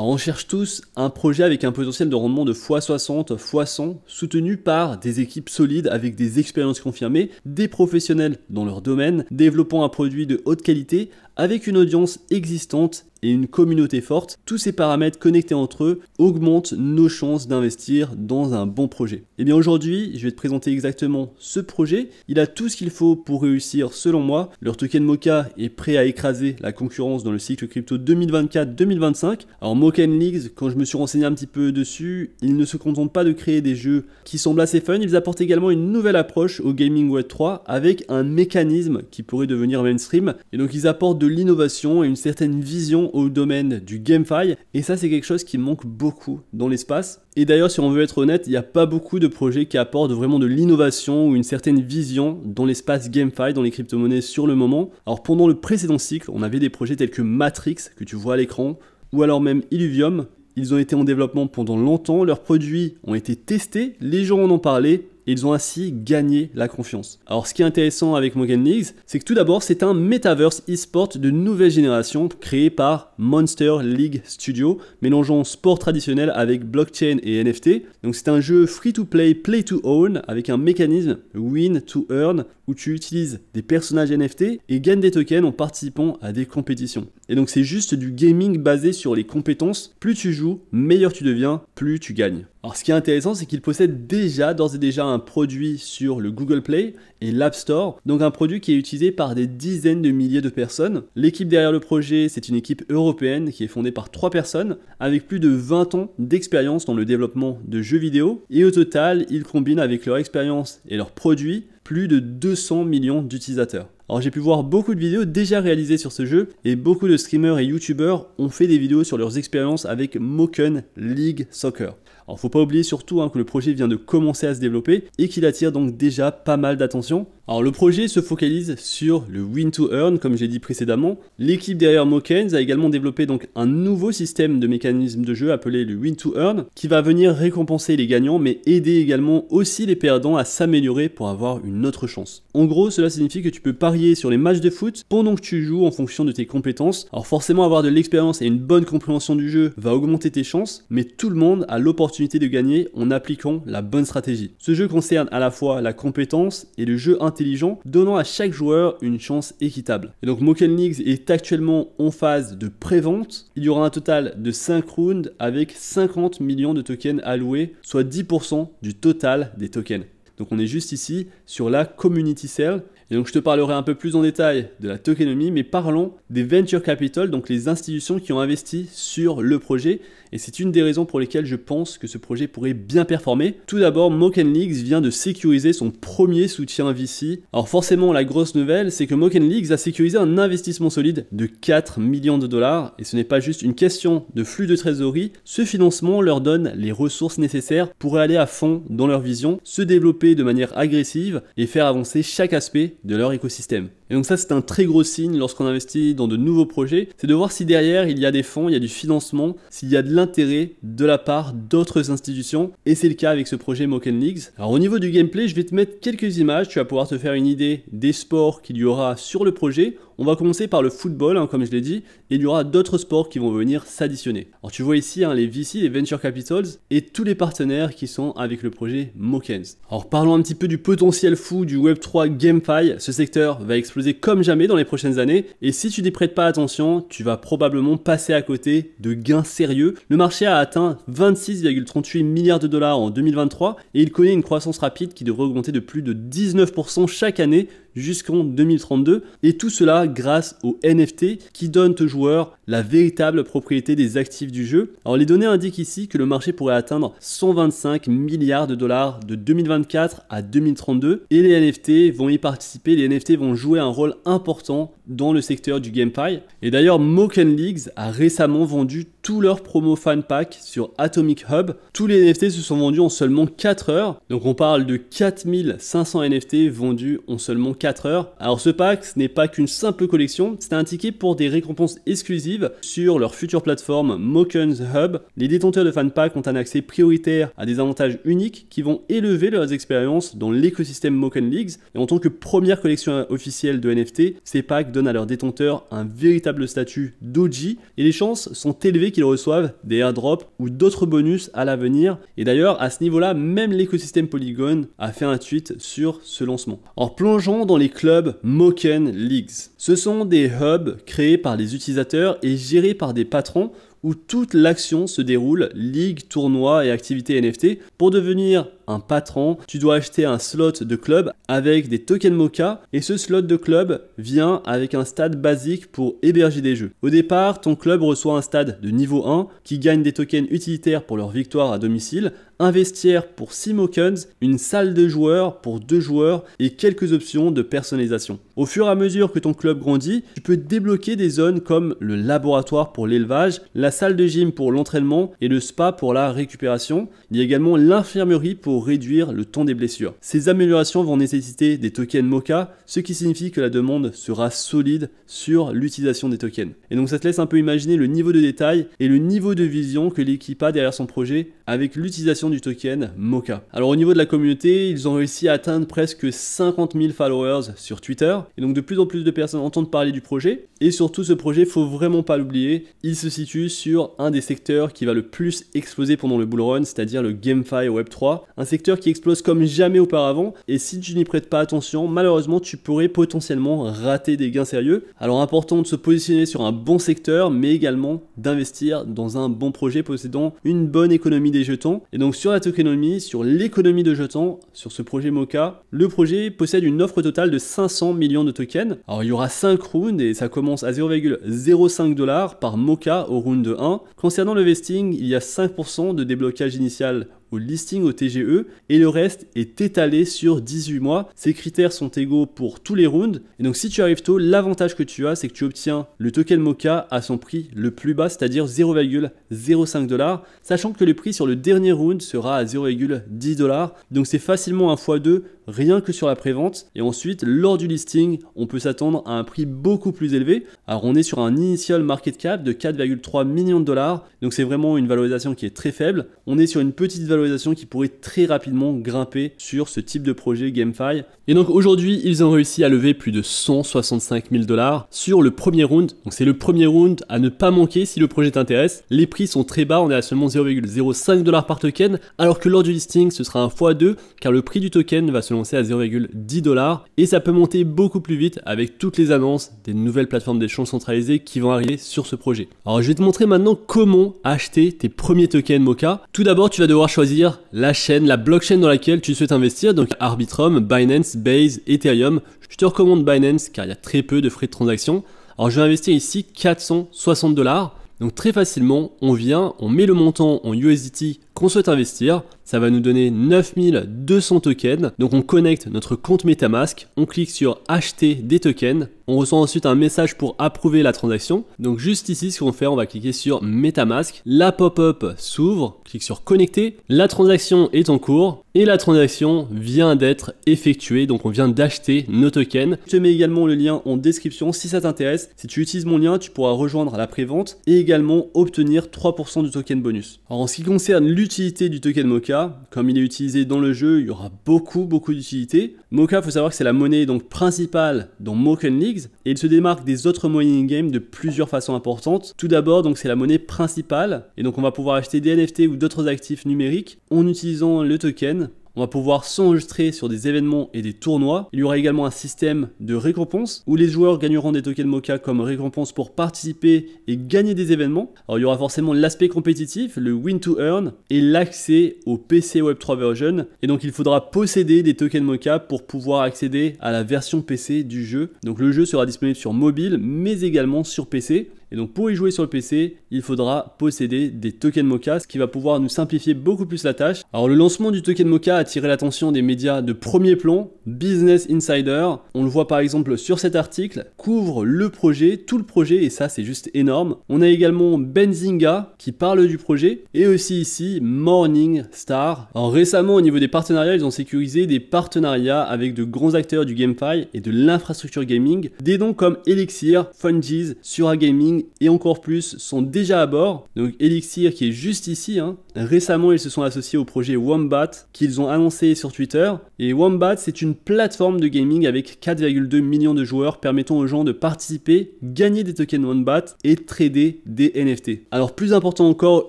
On cherche tous un projet avec un potentiel de rendement de x60, x100, soutenu par des équipes solides avec des expériences confirmées, des professionnels dans leur domaine, développant un produit de haute qualité avec une audience existante et une communauté forte, tous ces paramètres connectés entre eux augmentent nos chances d'investir dans un bon projet. Et eh bien aujourd'hui, je vais te présenter exactement ce projet. Il a tout ce qu'il faut pour réussir selon moi. Leur token Mocha est prêt à écraser la concurrence dans le cycle crypto 2024-2025. Alors Mocha Leagues, quand je me suis renseigné un petit peu dessus, ils ne se contentent pas de créer des jeux qui semblent assez fun, ils apportent également une nouvelle approche au gaming Web 3 avec un mécanisme qui pourrait devenir mainstream. Et donc ils apportent de l'innovation et une certaine vision au domaine du GameFi. Et ça, c'est quelque chose qui manque beaucoup dans l'espace. Et d'ailleurs, si on veut être honnête, il n'y a pas beaucoup de projets qui apportent vraiment de l'innovation ou une certaine vision dans l'espace GameFi, dans les crypto-monnaies sur le moment. Alors pendant le précédent cycle, on avait des projets tels que Matrix, que tu vois à l'écran, ou alors même Illuvium. Ils ont été en développement pendant longtemps, leurs produits ont été testés, les gens en ont parlé, ils ont ainsi gagné la confiance. Alors ce qui est intéressant avec Morgan Leagues, c'est que tout d'abord c'est un metaverse e-sport de nouvelle génération créé par Monster League Studio, mélangeant sport traditionnel avec blockchain et NFT. Donc c'est un jeu free to play, play to own avec un mécanisme win to earn où tu utilises des personnages NFT et gagnes des tokens en participant à des compétitions. Et donc c'est juste du gaming basé sur les compétences. Plus tu joues, meilleur tu deviens, plus tu gagnes. Alors ce qui est intéressant, c'est qu'il possède déjà, d'ores et déjà, un produit sur le Google Play et l'App Store, donc un produit qui est utilisé par des dizaines de milliers de personnes. L'équipe derrière le projet, c'est une équipe européenne qui est fondée par trois personnes, avec plus de 20 ans d'expérience dans le développement de jeux vidéo, et au total, ils combinent avec leur expérience et leurs produits plus de 200 millions d'utilisateurs. Alors j'ai pu voir beaucoup de vidéos déjà réalisées sur ce jeu et beaucoup de streamers et youtubeurs ont fait des vidéos sur leurs expériences avec Moken League Soccer. Alors faut pas oublier surtout hein, que le projet vient de commencer à se développer et qu'il attire donc déjà pas mal d'attention. Alors le projet se focalise sur le win to earn comme j'ai dit précédemment. L'équipe derrière Mokens a également développé donc un nouveau système de mécanisme de jeu appelé le win to earn qui va venir récompenser les gagnants mais aider également aussi les perdants à s'améliorer pour avoir une autre chance. En gros cela signifie que tu peux parier sur les matchs de foot pendant que tu joues en fonction de tes compétences. Alors forcément avoir de l'expérience et une bonne compréhension du jeu va augmenter tes chances mais tout le monde a l'opportunité de gagner en appliquant la bonne stratégie. Ce jeu concerne à la fois la compétence et le jeu intelligent donnant à chaque joueur une chance équitable. Et donc Moken Leagues est actuellement en phase de pré-vente. Il y aura un total de 5 rounds avec 50 millions de tokens alloués, soit 10% du total des tokens. Donc on est juste ici sur la community sale. Et donc je te parlerai un peu plus en détail de la tokenomie, mais parlons des venture capital, donc les institutions qui ont investi sur le projet et c'est une des raisons pour lesquelles je pense que ce projet pourrait bien performer. Tout d'abord, Moken Leagues vient de sécuriser son premier soutien VC. Alors forcément, la grosse nouvelle, c'est que Moken Leagues a sécurisé un investissement solide de 4 millions de dollars, et ce n'est pas juste une question de flux de trésorerie, ce financement leur donne les ressources nécessaires pour aller à fond dans leur vision, se développer de manière agressive et faire avancer chaque aspect de leur écosystème. Et donc ça c'est un très gros signe lorsqu'on investit dans de nouveaux projets, c'est de voir si derrière il y a des fonds, il y a du financement, s'il y a de l'intérêt de la part d'autres institutions, et c'est le cas avec ce projet Moken Leagues. Alors au niveau du gameplay, je vais te mettre quelques images, tu vas pouvoir te faire une idée des sports qu'il y aura sur le projet. On va commencer par le football, hein, comme je l'ai dit, et il y aura d'autres sports qui vont venir s'additionner. Alors tu vois ici hein, les VC, les Venture Capitals, et tous les partenaires qui sont avec le projet Mokens. Alors parlons un petit peu du potentiel fou du Web3 GameFi. Ce secteur va exploser comme jamais dans les prochaines années, et si tu n'y prêtes pas attention, tu vas probablement passer à côté de gains sérieux. Le marché a atteint 26,38 milliards de dollars en 2023, et il connaît une croissance rapide qui devrait augmenter de plus de 19% chaque année jusqu'en 2032, et tout cela grâce aux NFT qui donnent aux joueurs la véritable propriété des actifs du jeu. Alors les données indiquent ici que le marché pourrait atteindre 125 milliards de dollars de 2024 à 2032 et les NFT vont y participer, les NFT vont jouer un rôle important dans le secteur du GameFi. Et d'ailleurs, Moken Leagues a récemment vendu tous leurs promo fan pack sur Atomic Hub. Tous les NFT se sont vendus en seulement 4 heures. Donc on parle de 4500 NFT vendus en seulement 4 heures. Alors ce pack, n'est pas qu'une simple collection, c'est un ticket pour des récompenses exclusives sur leur future plateforme Moken's Hub. Les détenteurs de fan pack ont un accès prioritaire à des avantages uniques qui vont élever leurs expériences dans l'écosystème Moken Leagues. Et en tant que première collection officielle de NFT, ces packs donnent à leurs détenteurs un véritable statut d'OG et les chances sont élevées reçoivent des airdrops ou d'autres bonus à l'avenir. Et d'ailleurs, à ce niveau-là, même l'écosystème Polygon a fait un tweet sur ce lancement. En plongeant dans les clubs Moken Leagues. Ce sont des hubs créés par les utilisateurs et gérés par des patrons où toute l'action se déroule, ligue, tournoi et activités NFT. Pour devenir un patron, tu dois acheter un slot de club avec des tokens Mocha et ce slot de club vient avec un stade basique pour héberger des jeux. Au départ, ton club reçoit un stade de niveau 1 qui gagne des tokens utilitaires pour leur victoire à domicile, un vestiaire pour 6 mokens, une salle de joueurs pour 2 joueurs et quelques options de personnalisation. Au fur et à mesure que ton club grandit, tu peux débloquer des zones comme le laboratoire pour l'élevage, la salle de gym pour l'entraînement et le spa pour la récupération. Il y a également l'infirmerie pour réduire le temps des blessures. Ces améliorations vont nécessiter des tokens Mocha, ce qui signifie que la demande sera solide sur l'utilisation des tokens. Et donc ça te laisse un peu imaginer le niveau de détail et le niveau de vision que l'équipe a derrière son projet avec l'utilisation du token Mocha. Alors au niveau de la communauté, ils ont réussi à atteindre presque 50 000 followers sur Twitter, et donc de plus en plus de personnes entendent parler du projet, et surtout ce projet, faut vraiment pas l'oublier, il se situe sur un des secteurs qui va le plus exploser pendant le bull run, c'est-à-dire le GameFi Web3, un secteur qui explose comme jamais auparavant, et si tu n'y prêtes pas attention, malheureusement tu pourrais potentiellement rater des gains sérieux. Alors important de se positionner sur un bon secteur, mais également d'investir dans un bon projet possédant une bonne économie des jetons. Et donc sur la tokenomie, sur l'économie de jetons, sur ce projet Mocha, le projet possède une offre totale de 500 millions de tokens. Alors il y aura 5 rounds et ça commence à 0,05 dollars par Mocha au round 1. Concernant le vesting, il y a 5% de déblocage initial au listing au TGE et le reste est étalé sur 18 mois. Ces critères sont égaux pour tous les rounds et donc si tu arrives tôt, l'avantage que tu as c'est que tu obtiens le token Mocha à son prix le plus bas, c'est-à-dire 0,05 dollars, sachant que le prix sur le dernier round sera à 0,10 dollars. Donc c'est facilement un x2 rien que sur la prévente et ensuite lors du listing, on peut s'attendre à un prix beaucoup plus élevé. Alors on est sur un initial market cap de 4,3 millions de dollars. Donc c'est vraiment une valorisation qui est très faible. On est sur une petite valorisation qui pourrait très rapidement grimper sur ce type de projet GameFi. Et donc aujourd'hui, ils ont réussi à lever plus de 165 000 dollars sur le premier round. Donc c'est le premier round à ne pas manquer si le projet t'intéresse. Les prix sont très bas, on est à seulement 0,05 dollars par token, alors que lors du listing, ce sera un x2 car le prix du token va se à 0,10 dollars et ça peut monter beaucoup plus vite avec toutes les annonces des nouvelles plateformes d'échange centralisées qui vont arriver sur ce projet. Alors je vais te montrer maintenant comment acheter tes premiers tokens Mocha. Tout d'abord, tu vas devoir choisir la chaîne, la blockchain dans laquelle tu souhaites investir, donc Arbitrum, Binance, Base, Ethereum. Je te recommande Binance car il y a très peu de frais de transaction. Alors je vais investir ici 460 dollars. Donc très facilement, on vient, on met le montant en USDT qu'on souhaite investir. Ça va nous donner 9200 tokens. Donc on connecte notre compte Metamask, on clique sur acheter des tokens. On reçoit ensuite un message pour approuver la transaction. Donc juste ici, ce qu'on fait, on va cliquer sur Metamask. La pop-up s'ouvre, clique sur connecter. La transaction est en cours et la transaction vient d'être effectuée. Donc on vient d'acheter nos tokens. Je te mets également le lien en description si ça t'intéresse. Si tu utilises mon lien, tu pourras rejoindre la prévente et également obtenir 3% du token bonus. Alors en ce qui concerne l'utilité du token Mocha, comme il est utilisé dans le jeu, il y aura beaucoup beaucoup d'utilité. Mocha, faut savoir que c'est la monnaie donc principale dans Moken League et il se démarque des autres mining games de plusieurs façons importantes. Tout d'abord, c'est la monnaie principale et donc on va pouvoir acheter des NFT ou d'autres actifs numériques en utilisant le token on va pouvoir s'enregistrer sur des événements et des tournois. Il y aura également un système de récompense où les joueurs gagneront des tokens Mocha comme récompense pour participer et gagner des événements. Alors il y aura forcément l'aspect compétitif, le win to earn et l'accès au PC Web3 version. Et donc il faudra posséder des tokens Mocha pour pouvoir accéder à la version PC du jeu. Donc le jeu sera disponible sur mobile mais également sur PC. Et donc pour y jouer sur le PC, il faudra posséder des tokens Mocha, ce qui va pouvoir nous simplifier beaucoup plus la tâche. Alors le lancement du token Mocha a attiré l'attention des médias de premier plan, Business Insider, on le voit par exemple sur cet article, couvre le projet, tout le projet, et ça c'est juste énorme. On a également Benzinga qui parle du projet, et aussi ici Morning Star. Alors récemment au niveau des partenariats, ils ont sécurisé des partenariats avec de grands acteurs du GameFi et de l'infrastructure gaming, des noms comme Elixir, Fungies, Sura Gaming, et encore plus sont déjà à bord. Donc Elixir qui est juste ici. Hein. Récemment, ils se sont associés au projet Wombat qu'ils ont annoncé sur Twitter. Et Wombat, c'est une plateforme de gaming avec 4,2 millions de joueurs permettant aux gens de participer, gagner des tokens Wombat et trader des NFT. Alors plus important encore,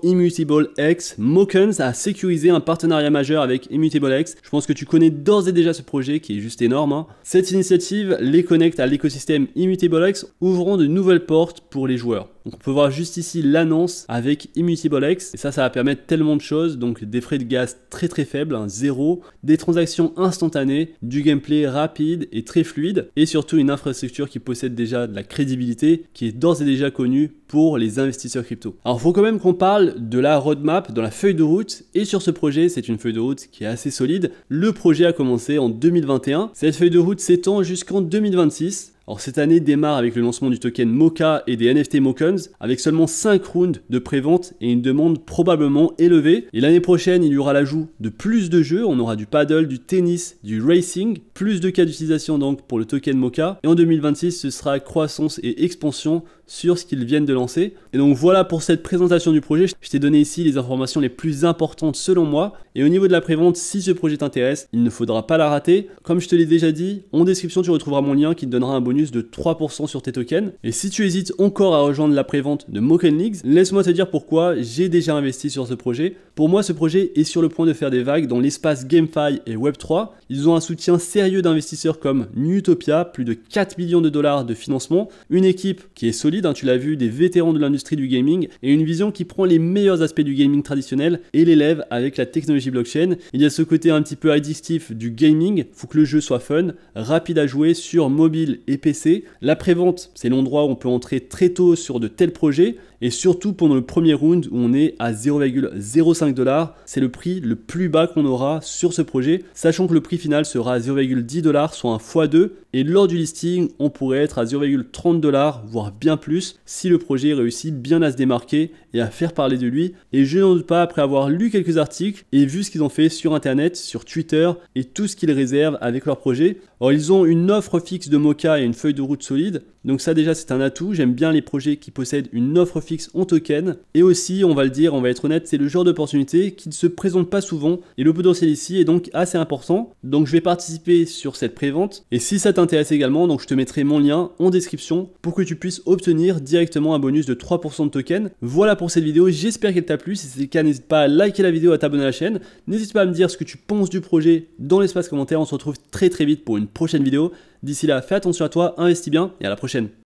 Immutable X, Mokens a sécurisé un partenariat majeur avec Immutable X. Je pense que tu connais d'ores et déjà ce projet qui est juste énorme. Hein. Cette initiative les connecte à l'écosystème Immutable X, ouvrant de nouvelles portes pour les Donc on peut voir juste ici l'annonce avec Immutable X. Et ça, ça va permettre tellement de choses. Donc des frais de gaz très très faibles, zéro, des transactions instantanées, du gameplay rapide et très fluide, et surtout une infrastructure qui possède déjà de la crédibilité, qui est d'ores et déjà connue pour les investisseurs crypto. Alors faut quand même qu'on parle de la roadmap, dans la feuille de route, et sur ce projet, c'est une feuille de route qui est assez solide. Le projet a commencé en 2021. Cette feuille de route s'étend jusqu'en 2026. Alors cette année démarre avec le lancement du token Mocha et des NFT Mokens, avec seulement 5 rounds de prévente et une demande probablement élevée. Et l'année prochaine, il y aura l'ajout de plus de jeux, on aura du paddle, du tennis, du racing, plus de cas d'utilisation donc pour le token Mocha. Et en 2026, ce sera croissance et expansion sur ce qu'ils viennent de lancer. Et donc voilà pour cette présentation du projet. Je t'ai donné ici les informations les plus importantes selon moi. Et au niveau de la prévente, si ce projet t'intéresse, il ne faudra pas la rater. Comme je te l'ai déjà dit, en description tu retrouveras mon lien qui te donnera un bonus de 3% sur tes tokens. Et si tu hésites encore à rejoindre la prévente de Moken Leagues, laisse-moi te dire pourquoi j'ai déjà investi sur ce projet. Pour moi, ce projet est sur le point de faire des vagues dans l'espace GameFi et Web3. Ils ont un soutien sérieux d'investisseurs comme Newtopia, plus de 4 millions de dollars de financement, une équipe qui est solide Hein, tu l'as vu, des vétérans de l'industrie du gaming et une vision qui prend les meilleurs aspects du gaming traditionnel et l'élève avec la technologie blockchain. Il y a ce côté un petit peu addictif du gaming, faut que le jeu soit fun, rapide à jouer sur mobile et PC. La prévente, c'est l'endroit où on peut entrer très tôt sur de tels projets et surtout pendant le premier round où on est à 0,05 dollars, c'est le prix le plus bas qu'on aura sur ce projet, sachant que le prix final sera à 0,10 dollars, soit un x2, et lors du listing, on pourrait être à 0,30 dollars, voire bien plus, si le projet réussit bien à se démarquer et à faire parler de lui. Et je n'en doute pas, après avoir lu quelques articles et vu ce qu'ils ont fait sur Internet, sur Twitter et tout ce qu'ils réservent avec leur projet. Alors ils ont une offre fixe de Mocha et une feuille de route solide, donc ça déjà c'est un atout. J'aime bien les projets qui possèdent une offre fixe en token. Et aussi, on va le dire, on va être honnête, c'est le genre d'opportunité qui ne se présente pas souvent et le potentiel ici est donc assez important. Donc je vais participer sur cette prévente. Et si ça t'intéresse également, donc je te mettrai mon lien en description pour que tu puisses obtenir directement un bonus de 3% de token. Voilà pour cette vidéo, j'espère qu'elle t'a plu. Si c'est le cas, n'hésite pas à liker la vidéo, à t'abonner à la chaîne. N'hésite pas à me dire ce que tu penses du projet dans l'espace commentaire. On se retrouve très très vite pour une prochaine vidéo. D'ici là, fais attention à toi, investis bien et à la prochaine.